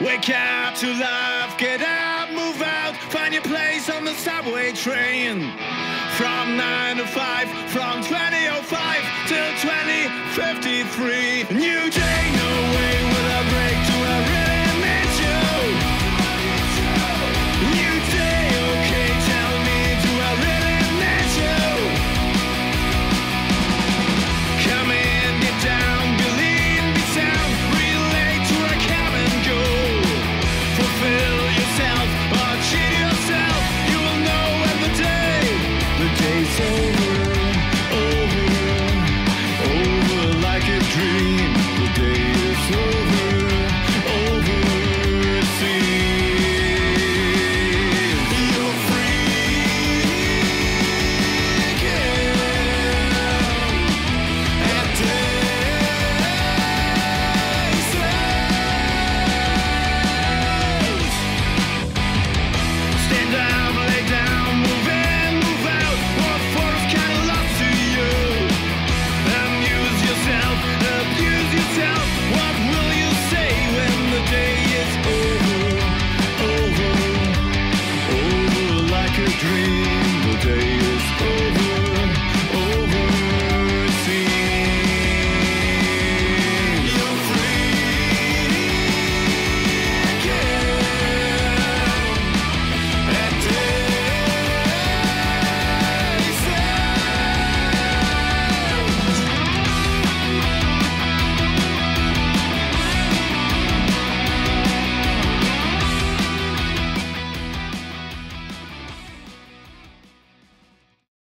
Wake up to life, get up, move out, find your place on the subway train. From 9 to 5, from 2005 till 2053. New day. single day is over.